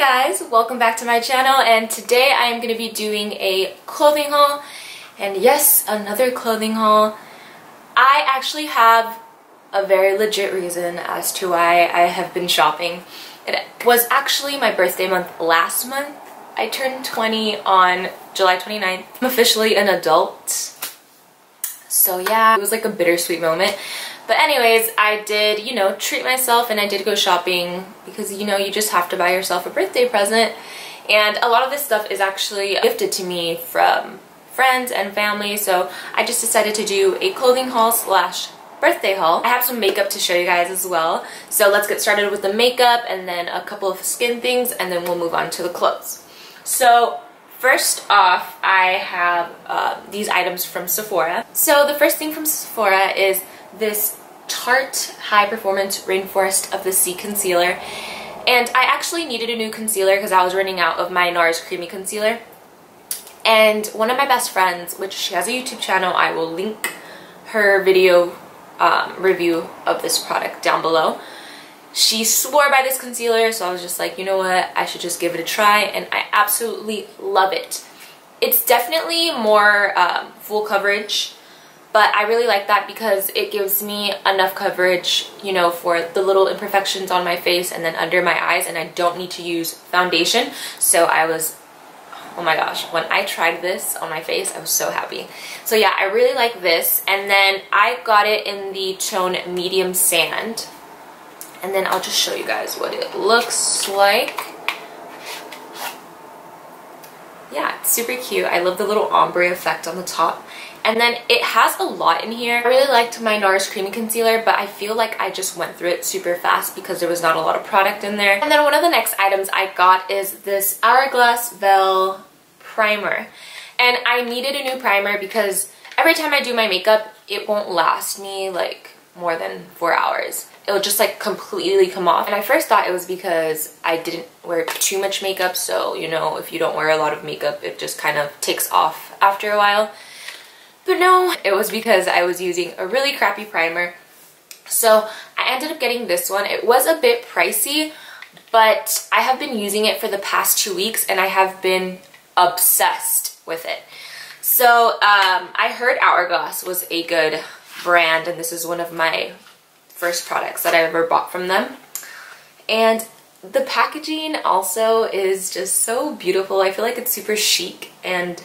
guys, welcome back to my channel and today I am going to be doing a clothing haul and yes, another clothing haul. I actually have a very legit reason as to why I have been shopping. It was actually my birthday month last month. I turned 20 on July 29th. I'm officially an adult. So yeah, it was like a bittersweet moment. But anyways, I did, you know, treat myself and I did go shopping because, you know, you just have to buy yourself a birthday present. And a lot of this stuff is actually gifted to me from friends and family. So I just decided to do a clothing haul slash birthday haul. I have some makeup to show you guys as well. So let's get started with the makeup and then a couple of skin things and then we'll move on to the clothes. So First off, I have uh, these items from Sephora. So the first thing from Sephora is this Tarte High Performance Rainforest of the Sea Concealer. And I actually needed a new concealer because I was running out of my NARS Creamy Concealer. And one of my best friends, which she has a YouTube channel, I will link her video um, review of this product down below. She swore by this concealer, so I was just like, you know what, I should just give it a try, and I absolutely love it. It's definitely more um, full coverage but I really like that because it gives me enough coverage, you know, for the little imperfections on my face and then under my eyes and I don't need to use foundation. So I was, oh my gosh, when I tried this on my face, I was so happy. So yeah, I really like this. And then I got it in the tone Medium Sand. And then I'll just show you guys what it looks like. Yeah, it's super cute. I love the little ombre effect on the top. And then it has a lot in here. I really liked my NARS Creamy Concealer, but I feel like I just went through it super fast because there was not a lot of product in there. And then one of the next items I got is this Hourglass Veil Primer. And I needed a new primer because every time I do my makeup, it won't last me like more than four hours. It'll just like completely come off. And I first thought it was because I didn't wear too much makeup. So, you know, if you don't wear a lot of makeup, it just kind of takes off after a while. But no, it was because I was using a really crappy primer. So I ended up getting this one. It was a bit pricey, but I have been using it for the past two weeks and I have been obsessed with it. So um, I heard Hourglass was a good brand and this is one of my first products that I ever bought from them. And the packaging also is just so beautiful. I feel like it's super chic and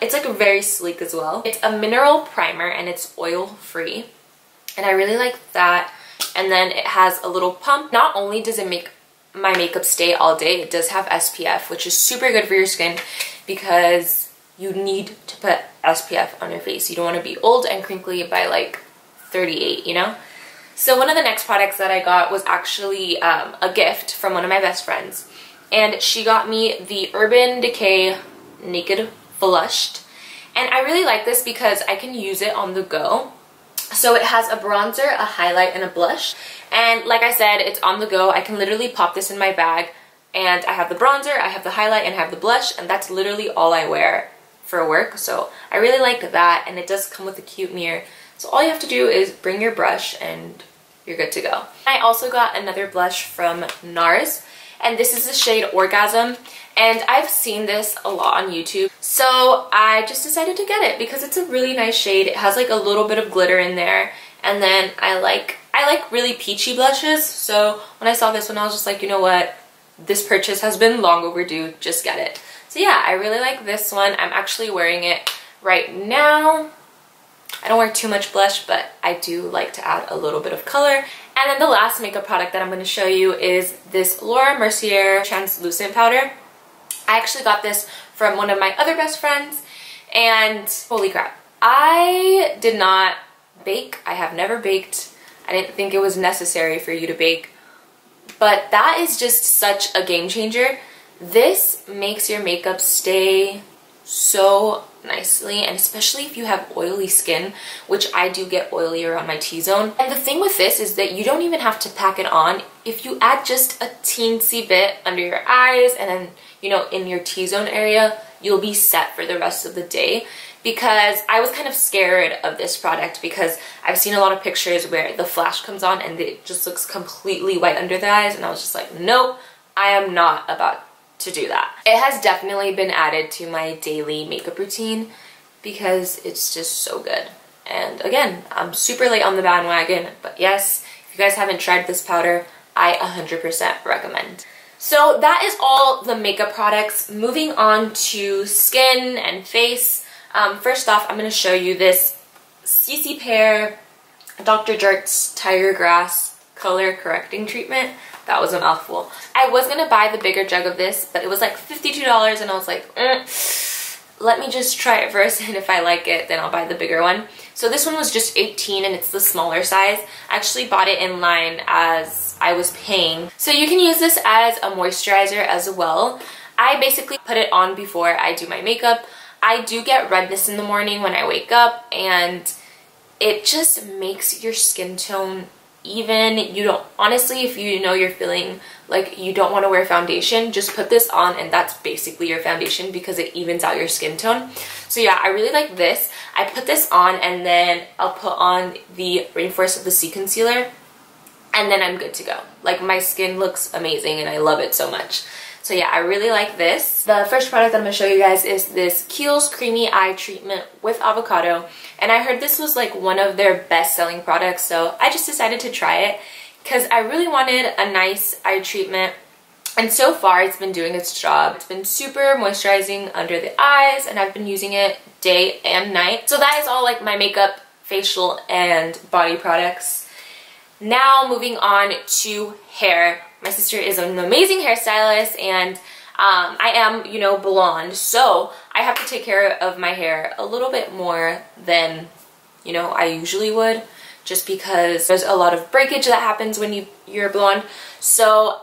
it's like very sleek as well. It's a mineral primer and it's oil free. And I really like that. And then it has a little pump. Not only does it make my makeup stay all day, it does have SPF, which is super good for your skin because you need to put SPF on your face. You don't want to be old and crinkly by like 38, you know? So one of the next products that I got was actually um, a gift from one of my best friends. And she got me the Urban Decay Naked Flushed. And I really like this because I can use it on the go. So it has a bronzer, a highlight, and a blush. And like I said, it's on the go. I can literally pop this in my bag and I have the bronzer, I have the highlight, and I have the blush, and that's literally all I wear for work. So I really like that, and it does come with a cute mirror. So all you have to do is bring your brush and you're good to go. I also got another blush from NARS, and this is the shade Orgasm and I've seen this a lot on YouTube. So I just decided to get it because it's a really nice shade. It has like a little bit of glitter in there and then I like I like really peachy blushes so when I saw this one I was just like you know what this purchase has been long overdue just get it. So yeah I really like this one. I'm actually wearing it right now. I don't wear too much blush but I do like to add a little bit of color and then the last makeup product that I'm going to show you is this Laura Mercier translucent powder. I actually got this from one of my other best friends and holy crap. I did not bake. I have never baked. I didn't think it was necessary for you to bake. But that is just such a game changer. This makes your makeup stay so nicely and especially if you have oily skin which I do get oily around my T-zone. And the thing with this is that you don't even have to pack it on. If you add just a teensy bit under your eyes and then you know in your T-zone area you'll be set for the rest of the day. Because I was kind of scared of this product because I've seen a lot of pictures where the flash comes on and it just looks completely white under the eyes and I was just like nope I am not about to do that. It has definitely been added to my daily makeup routine because it's just so good. And again, I'm super late on the bandwagon, but yes, if you guys haven't tried this powder, I 100% recommend. So that is all the makeup products. Moving on to skin and face. Um, first off, I'm going to show you this CC Pair Dr. Jart's Tiger Grass Color Correcting Treatment. That was a mouthful. I was to buy the bigger jug of this, but it was like $52 and I was like, mm, let me just try it first and if I like it, then I'll buy the bigger one. So this one was just 18 and it's the smaller size. I actually bought it in line as I was paying. So you can use this as a moisturizer as well. I basically put it on before I do my makeup. I do get redness in the morning when I wake up and it just makes your skin tone even you don't honestly if you know you're feeling like you don't want to wear foundation just put this on and that's basically your foundation because it evens out your skin tone. So yeah I really like this. I put this on and then I'll put on the Rainforest of the Sea concealer and then I'm good to go. Like my skin looks amazing and I love it so much so yeah, I really like this. The first product I'm to show you guys is this Kiehl's Creamy Eye Treatment with Avocado. And I heard this was like one of their best selling products, so I just decided to try it because I really wanted a nice eye treatment and so far it's been doing its job. It's been super moisturizing under the eyes and I've been using it day and night. So that is all like my makeup, facial, and body products. Now moving on to hair. My sister is an amazing hairstylist and um, I am, you know, blonde. So I have to take care of my hair a little bit more than, you know, I usually would just because there's a lot of breakage that happens when you, you're blonde. So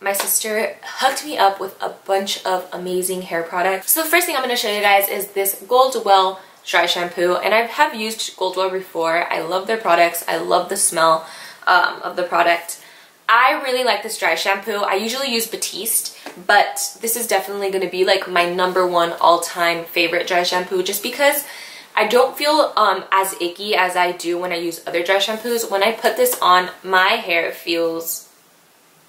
my sister hooked me up with a bunch of amazing hair products. So the first thing I'm going to show you guys is this Goldwell dry shampoo and I have used Goldwell before. I love their products. I love the smell um, of the product. I really like this dry shampoo. I usually use Batiste, but this is definitely going to be like my number one all-time favorite dry shampoo just because I don't feel um, as icky as I do when I use other dry shampoos. When I put this on, my hair feels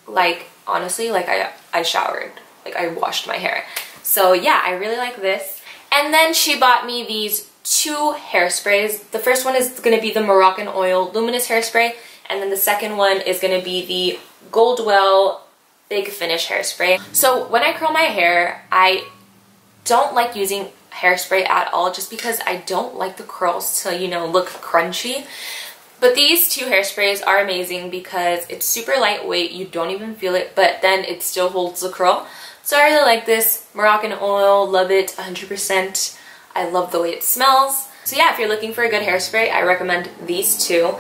like, honestly, like I, I showered. Like I washed my hair. So yeah, I really like this. And then she bought me these two hairsprays. The first one is going to be the Moroccan Oil Luminous Hairspray and then the second one is going to be the Goldwell Big Finish Hairspray. So when I curl my hair, I don't like using hairspray at all just because I don't like the curls to, you know, look crunchy. But these two hairsprays are amazing because it's super lightweight, you don't even feel it, but then it still holds the curl. So I really like this. Moroccan oil, love it 100%. I love the way it smells. So yeah, if you're looking for a good hairspray, I recommend these two.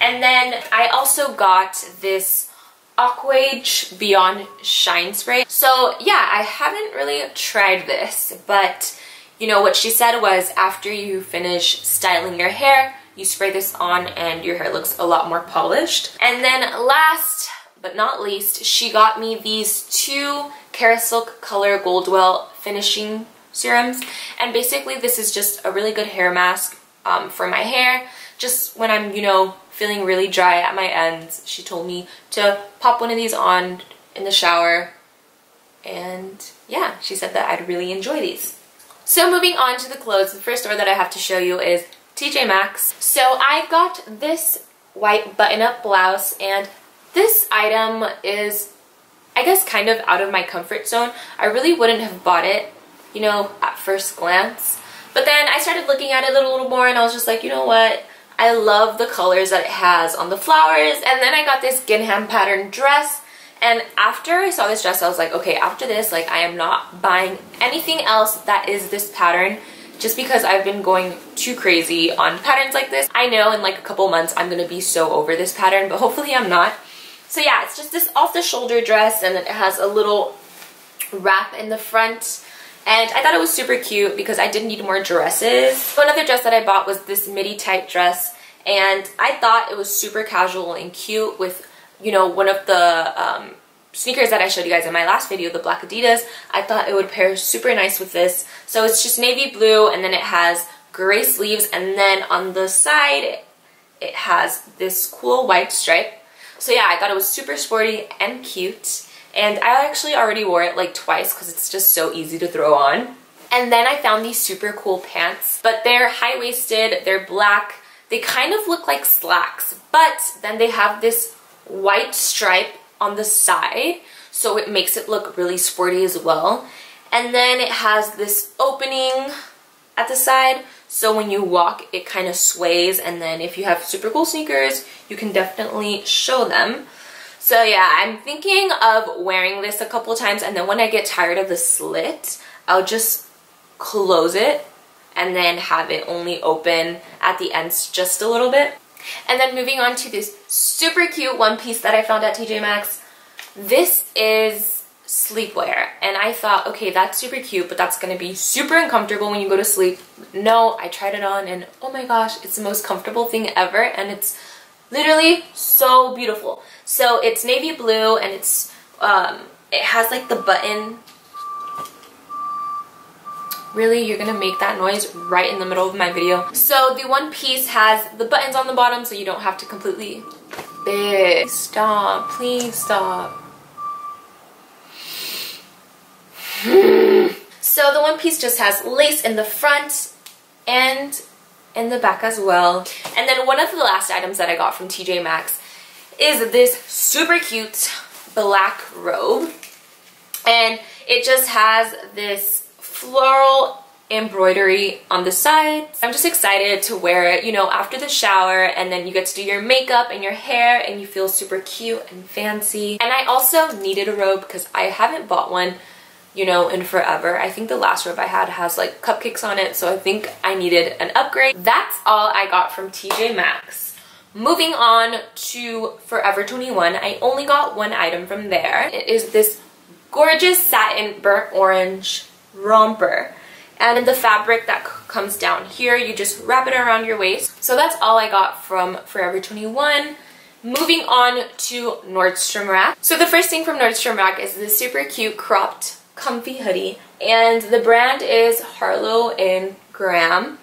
And then I also got this Aquage Beyond Shine Spray. So yeah, I haven't really tried this, but you know, what she said was after you finish styling your hair, you spray this on and your hair looks a lot more polished. And then last but not least, she got me these two Kerasilk Color Goldwell finishing serums. And basically this is just a really good hair mask um, for my hair. Just when I'm, you know, feeling really dry at my ends, she told me to pop one of these on in the shower. And yeah, she said that I'd really enjoy these. So moving on to the clothes, the first store that I have to show you is TJ Maxx. So I got this white button-up blouse and this item is, I guess, kind of out of my comfort zone. I really wouldn't have bought it, you know, at first glance. But then I started looking at it a little more and I was just like, you know what? I love the colors that it has on the flowers. And then I got this gingham pattern dress. And after I saw this dress, I was like, okay, after this, like I am not buying anything else that is this pattern just because I've been going too crazy on patterns like this. I know in like a couple months I'm gonna be so over this pattern, but hopefully I'm not. So yeah, it's just this off the shoulder dress and it has a little wrap in the front and I thought it was super cute because I did need more dresses. One other dress that I bought was this midi type dress and I thought it was super casual and cute with, you know, one of the um, sneakers that I showed you guys in my last video, the black Adidas. I thought it would pair super nice with this. So it's just navy blue and then it has gray sleeves and then on the side it has this cool white stripe. So yeah, I thought it was super sporty and cute. And I actually already wore it like twice because it's just so easy to throw on. And then I found these super cool pants, but they're high-waisted, they're black, they kind of look like slacks, but then they have this white stripe on the side, so it makes it look really sporty as well. And then it has this opening at the side, so when you walk, it kind of sways, and then if you have super cool sneakers, you can definitely show them. So yeah, I'm thinking of wearing this a couple times, and then when I get tired of the slit, I'll just close it and then have it only open at the ends just a little bit. And then moving on to this super cute one piece that I found at TJ Maxx. This is sleepwear and I thought okay that's super cute but that's gonna be super uncomfortable when you go to sleep no I tried it on and oh my gosh it's the most comfortable thing ever and it's literally so beautiful so it's navy blue and it's um, it has like the button Really, you're gonna make that noise right in the middle of my video. So the one piece has the buttons on the bottom so you don't have to completely big. Stop, please stop. so the one piece just has lace in the front and in the back as well. And then one of the last items that I got from TJ Maxx is this super cute black robe. And it just has this floral embroidery on the sides. I'm just excited to wear it, you know, after the shower and then you get to do your makeup and your hair and you feel super cute and fancy. And I also needed a robe because I haven't bought one, you know, in forever. I think the last robe I had has like cupcakes on it, so I think I needed an upgrade. That's all I got from TJ Maxx. Moving on to Forever 21, I only got one item from there. It is this gorgeous satin burnt orange romper. And the fabric that comes down here, you just wrap it around your waist. So that's all I got from Forever 21. Moving on to Nordstrom Rack. So the first thing from Nordstrom Rack is this super cute cropped comfy hoodie. And the brand is Harlow and Graham.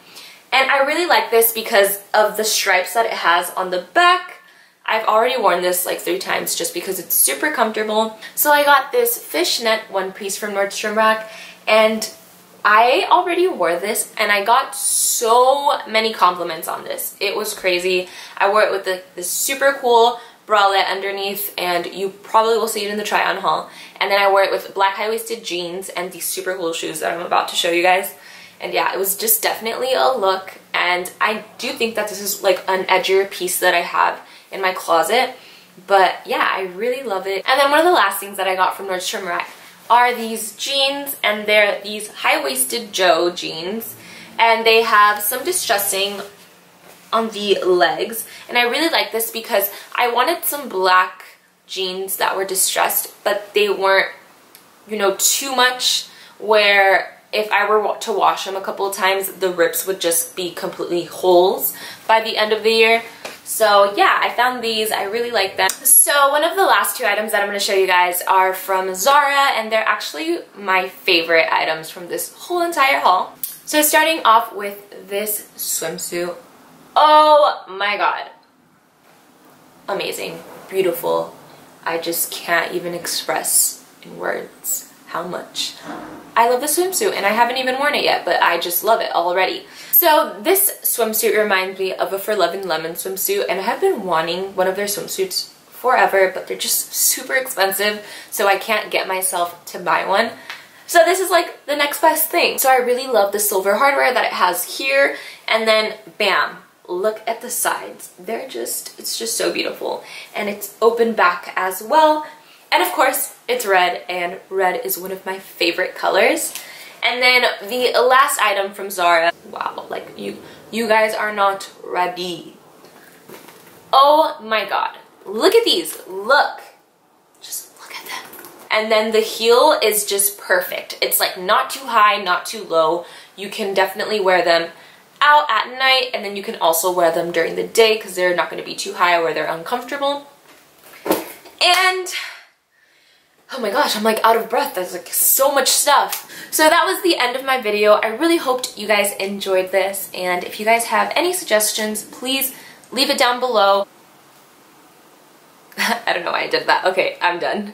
And I really like this because of the stripes that it has on the back. I've already worn this like three times just because it's super comfortable. So I got this fishnet one piece from Nordstrom Rack and I already wore this and I got so many compliments on this. It was crazy. I wore it with the, super cool bralette underneath and you probably will see it in the try on haul. And then I wore it with black high-waisted jeans and these super cool shoes that I'm about to show you guys. And yeah, it was just definitely a look and I do think that this is like an edgier piece that I have in my closet. But yeah, I really love it. And then one of the last things that I got from Nordstrom Rack are these jeans and they're these high-waisted Joe jeans and they have some distressing on the legs and I really like this because I wanted some black jeans that were distressed but they weren't you know too much where if I were to wash them a couple of times the rips would just be completely holes by the end of the year so yeah, I found these. I really like them. So one of the last two items that I'm going to show you guys are from Zara and they're actually my favorite items from this whole entire haul. So starting off with this swimsuit. Oh my god. Amazing. Beautiful. I just can't even express in words how much I love the swimsuit and I haven't even worn it yet, but I just love it already. So this swimsuit reminds me of a For Love and Lemon swimsuit and I have been wanting one of their swimsuits forever, but they're just super expensive, so I can't get myself to buy one. So this is like the next best thing. So I really love the silver hardware that it has here, and then bam, look at the sides. They're just, it's just so beautiful. And it's open back as well. And of course, it's red, and red is one of my favorite colors. And then the last item from Zara, wow, like you, you guys are not ready. Oh my god, look at these, look. Just look at them. And then the heel is just perfect. It's like not too high, not too low. You can definitely wear them out at night and then you can also wear them during the day because they're not going to be too high where they're uncomfortable. And oh my gosh, I'm like out of breath. There's like so much stuff. So that was the end of my video. I really hoped you guys enjoyed this. And if you guys have any suggestions, please leave it down below. I don't know why I did that. Okay, I'm done.